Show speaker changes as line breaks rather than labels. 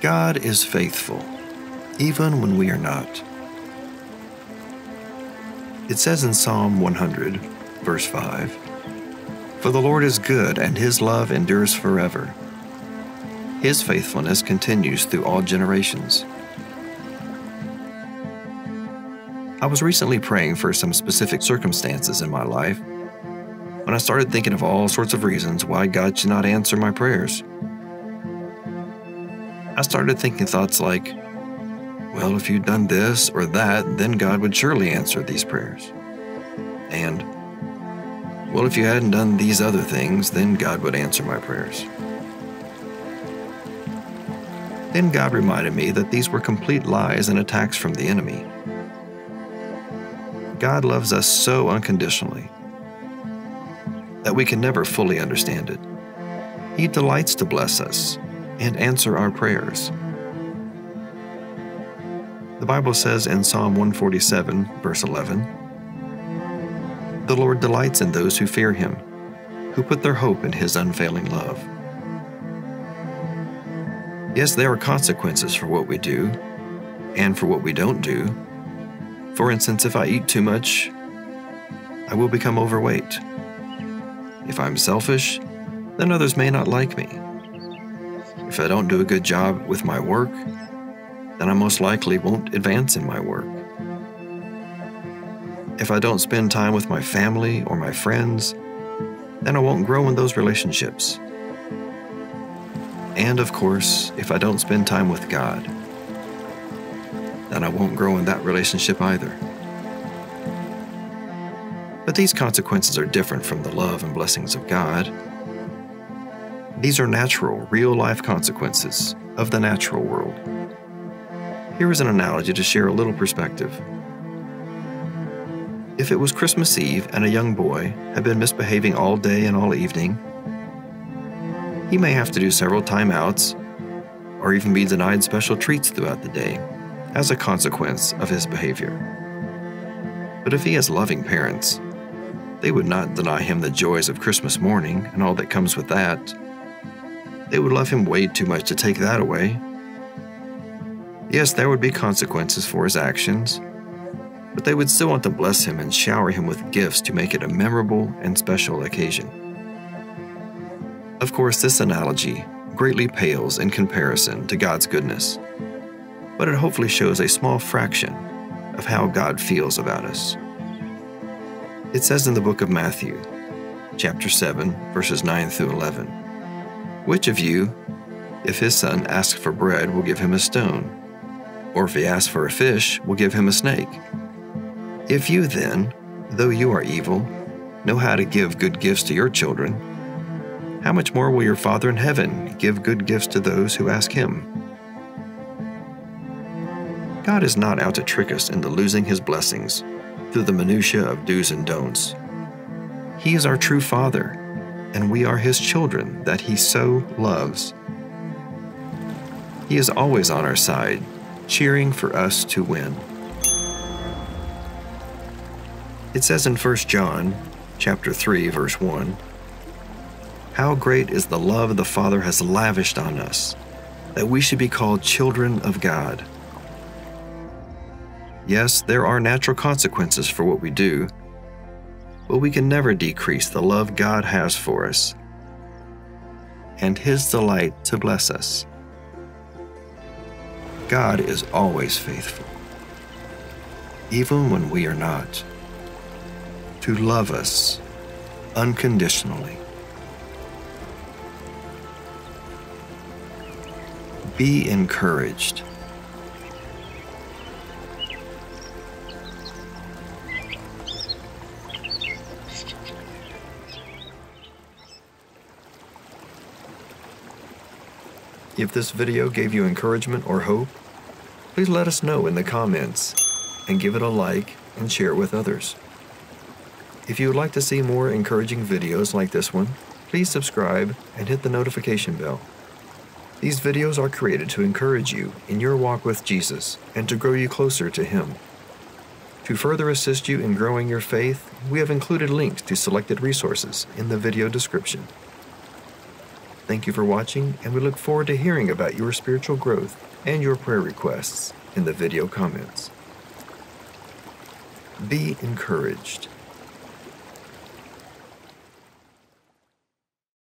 God is faithful, even when we are not. It says in Psalm 100, verse 5 For the Lord is good, and his love endures forever. His faithfulness continues through all generations. I was recently praying for some specific circumstances in my life when I started thinking of all sorts of reasons why God should not answer my prayers. I started thinking thoughts like, well, if you'd done this or that, then God would surely answer these prayers. And, well, if you hadn't done these other things, then God would answer my prayers. Then God reminded me that these were complete lies and attacks from the enemy. God loves us so unconditionally that we can never fully understand it. He delights to bless us and answer our prayers. The Bible says in Psalm 147, verse 11, The Lord delights in those who fear him, who put their hope in his unfailing love. Yes, there are consequences for what we do and for what we don't do. For instance, if I eat too much, I will become overweight. If I'm selfish, then others may not like me. If I don't do a good job with my work, then I most likely won't advance in my work. If I don't spend time with my family or my friends, then I won't grow in those relationships. And of course, if I don't spend time with God, then I won't grow in that relationship either. But these consequences are different from the love and blessings of God. These are natural, real life consequences of the natural world. Here is an analogy to share a little perspective. If it was Christmas Eve and a young boy had been misbehaving all day and all evening, he may have to do several timeouts or even be denied special treats throughout the day as a consequence of his behavior. But if he has loving parents, they would not deny him the joys of Christmas morning and all that comes with that. They would love him way too much to take that away. Yes, there would be consequences for his actions, but they would still want to bless him and shower him with gifts to make it a memorable and special occasion. Of course, this analogy greatly pales in comparison to God's goodness but it hopefully shows a small fraction of how God feels about us. It says in the book of Matthew, chapter 7, verses 9 through 11 Which of you, if his son asks for bread, will give him a stone? Or if he asks for a fish, will give him a snake? If you then, though you are evil, know how to give good gifts to your children, how much more will your Father in heaven give good gifts to those who ask him? God is not out to trick us into losing his blessings through the minutiae of do's and don'ts. He is our true Father, and we are his children that he so loves. He is always on our side, cheering for us to win. It says in 1 John chapter 3 verse 1, How great is the love the Father has lavished on us, that we should be called children of God. Yes, there are natural consequences for what we do, but we can never decrease the love God has for us and His delight to bless us. God is always faithful, even when we are not, to love us unconditionally. Be encouraged If this video gave you encouragement or hope, please let us know in the comments and give it a like and share it with others. If you would like to see more encouraging videos like this one, please subscribe and hit the notification bell. These videos are created to encourage you in your walk with Jesus and to grow you closer to Him. To further assist you in growing your faith, we have included links to selected resources in the video description. Thank you for watching, and we look forward to hearing about your spiritual growth and your prayer requests in the video comments. Be encouraged.